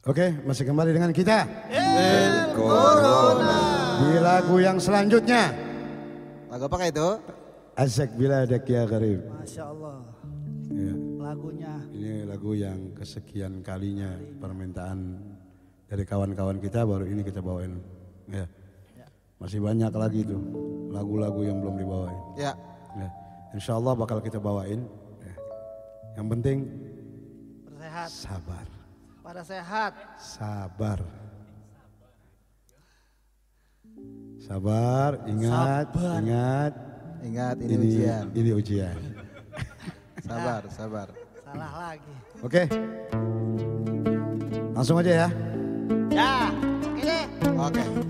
Oke, masih kembali dengan kita El Corona. di lagu yang selanjutnya. Lagu apa itu? Azak bila ada kia garib. Masya Allah. Ya, Lagunya ini lagu yang kesekian kalinya permintaan dari kawan-kawan kita baru ini kita bawain. Ya. Masih banyak lagi tuh lagu-lagu yang belum dibawain. Ya. Ya. Insya Allah bakal kita bawain. Ya. Yang penting bersehat, sabar, pada sehat. sabar. Sabar, ingat, Sabar. ingat. Ingat ini, Ini ujian. ini ujian. Sabar, sabar. Salah lagi. Oke. Langsung aja ya. Ya, oke deh. Oke. Salam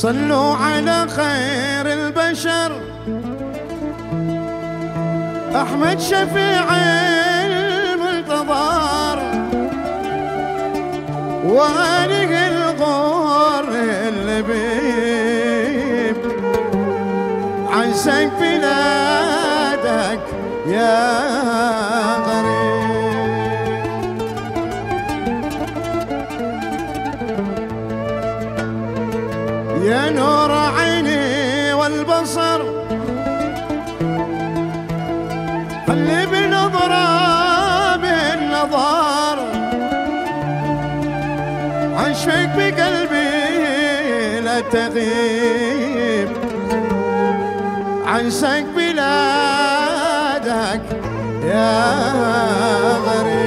صلوا على خير البشر. أحمد شفيع المنتظر وآله الغور اللبيب عزك بلادك يا غريب يا نور عيني والبصر. خلي بنظرة بالنظر. عشقك بقلبي لا تغيب. عشق بلادك يا غريب.